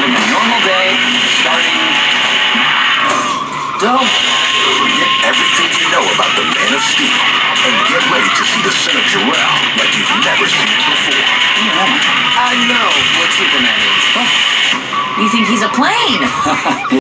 having a normal day starting now. Forget everything you know about the Man of Steel and get ready to see the son of Jor-El like you've never seen it before. I know what Superman is. You think he's a plane?